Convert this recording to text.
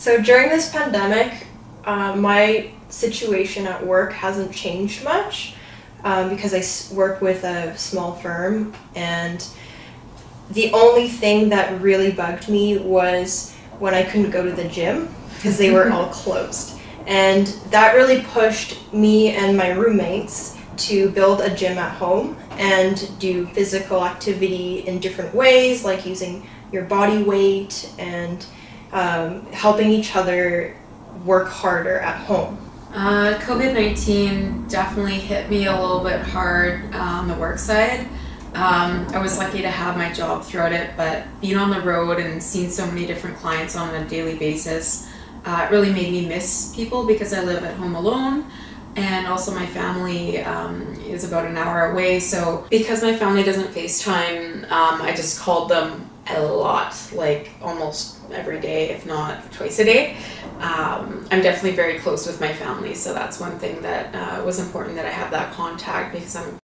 So during this pandemic, uh, my situation at work hasn't changed much um, because I work with a small firm, and the only thing that really bugged me was when I couldn't go to the gym because they were all closed. And that really pushed me and my roommates to build a gym at home and do physical activity in different ways, like using your body weight and um, helping each other work harder at home. Uh, COVID 19 definitely hit me a little bit hard on the work side. Um, I was lucky to have my job throughout it, but being on the road and seeing so many different clients on a daily basis, uh, really made me miss people because I live at home alone. And also, my family um, is about an hour away. So, because my family doesn't FaceTime, um, I just called them a lot, like almost every day, if not twice a day. Um, I'm definitely very close with my family, so that's one thing that uh, was important that I have that contact because I'm